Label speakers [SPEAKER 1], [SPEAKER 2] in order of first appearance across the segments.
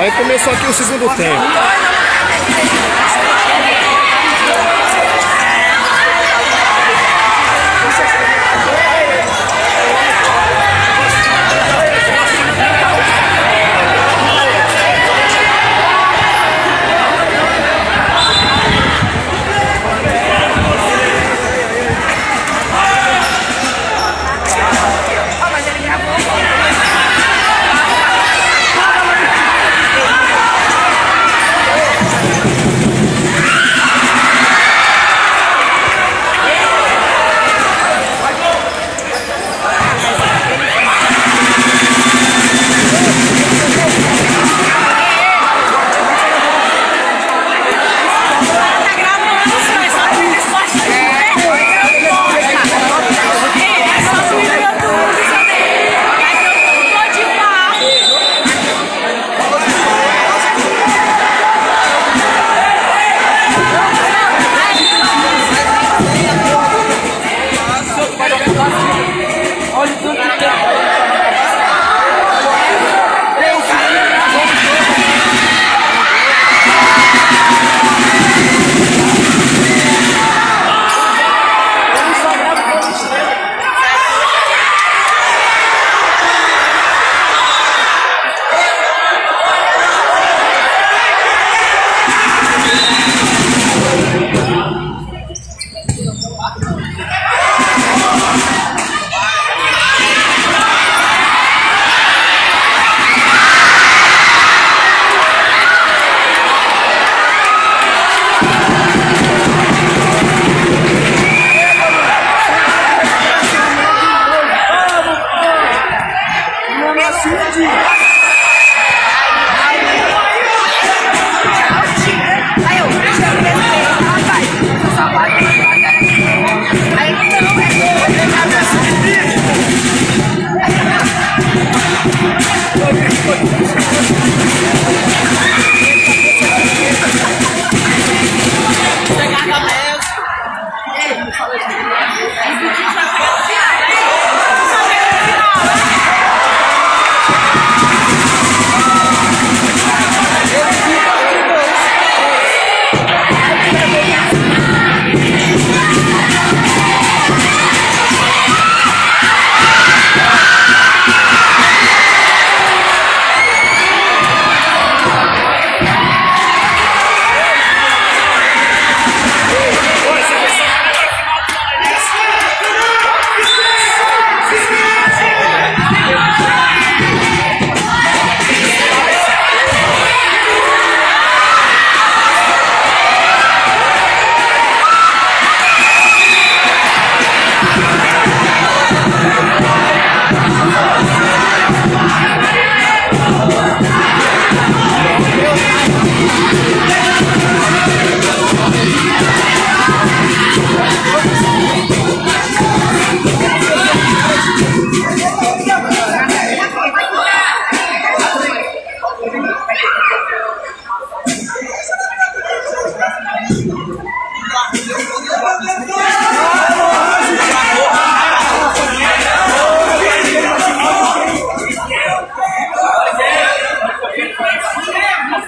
[SPEAKER 1] Aí começou aqui o segundo tempo.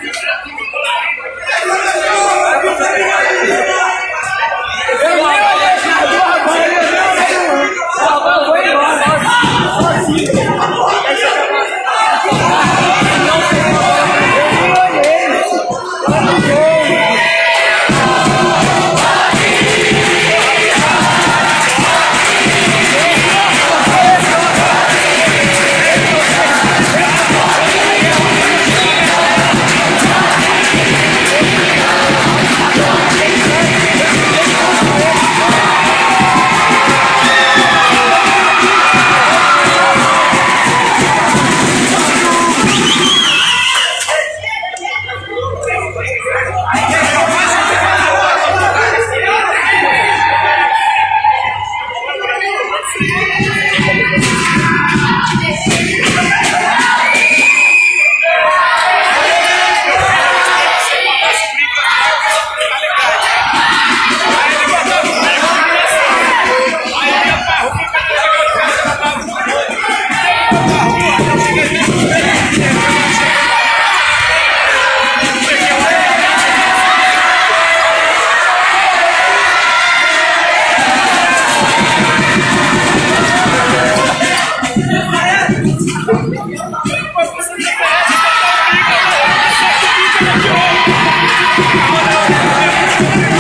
[SPEAKER 1] Thank you. Brasil!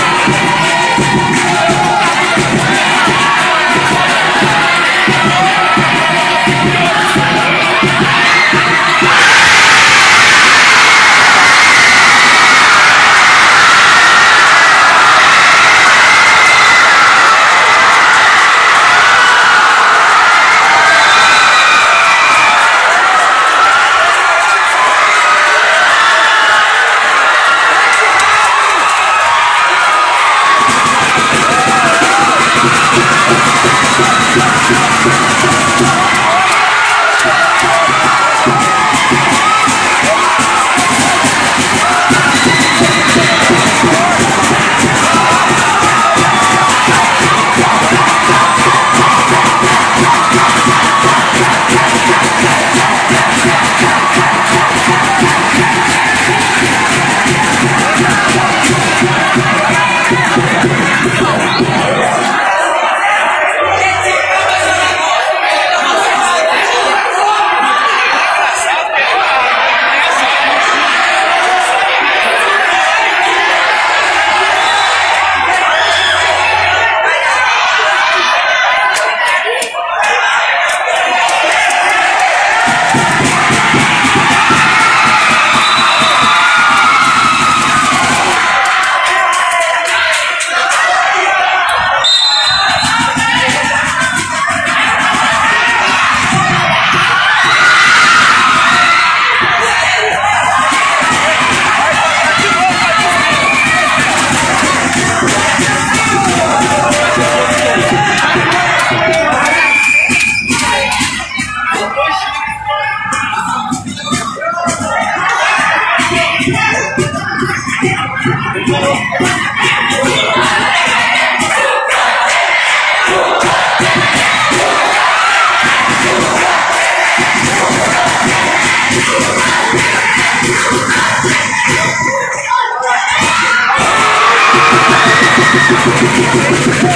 [SPEAKER 1] Hey!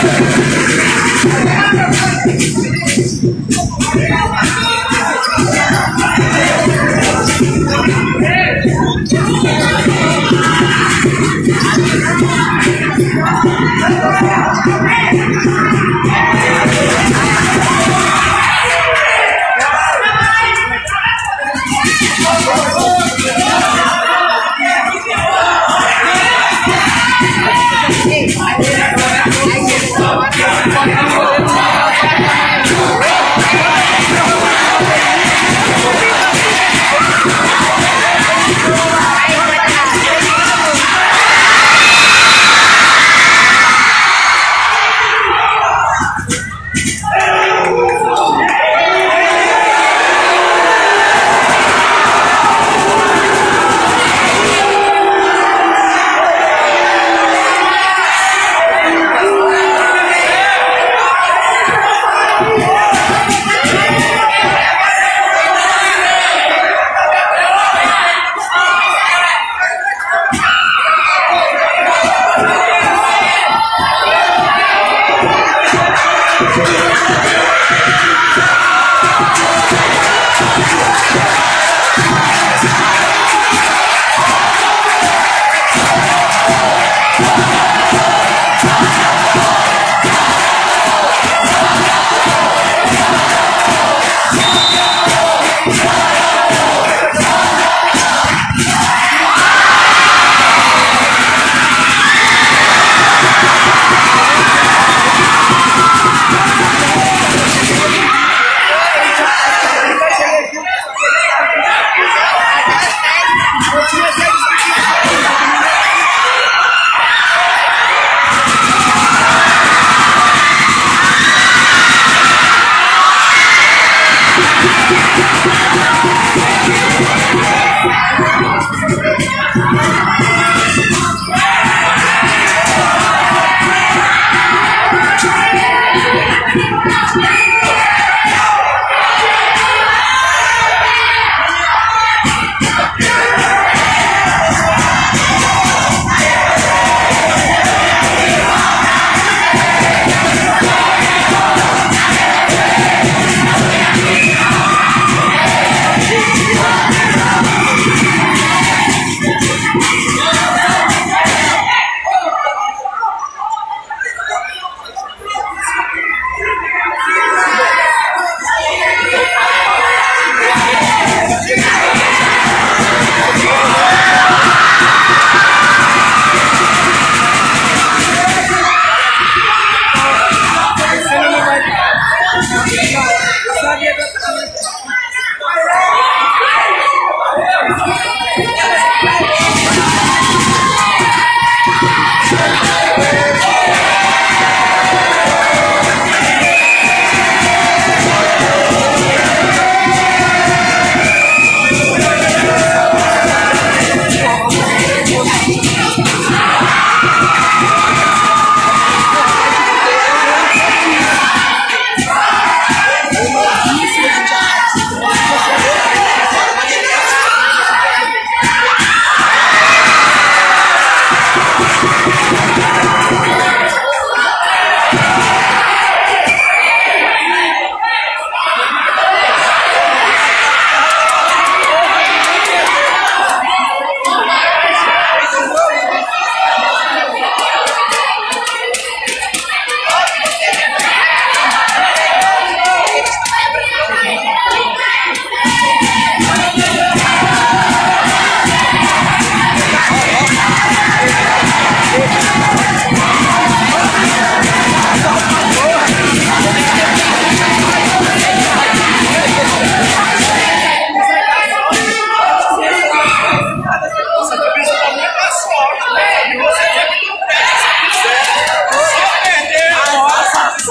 [SPEAKER 1] Thank you.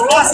[SPEAKER 1] pessoas.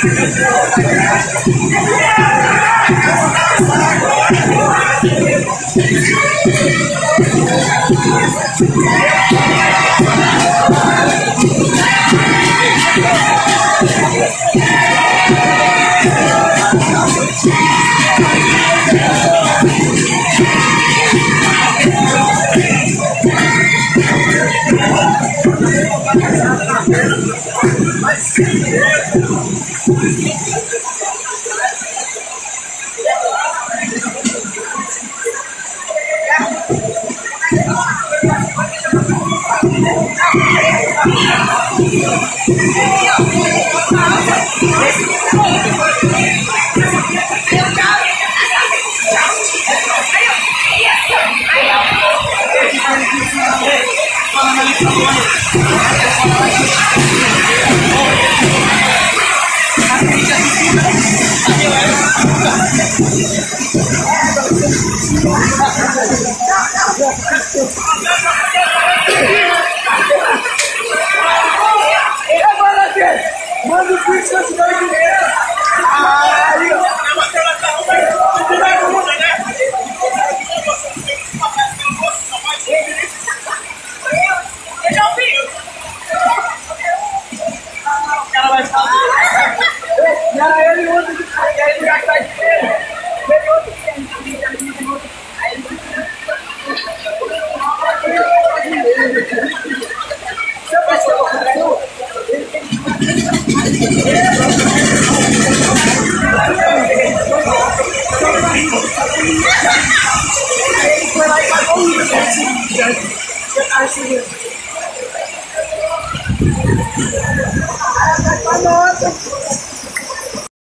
[SPEAKER 1] Yeah. Thank you.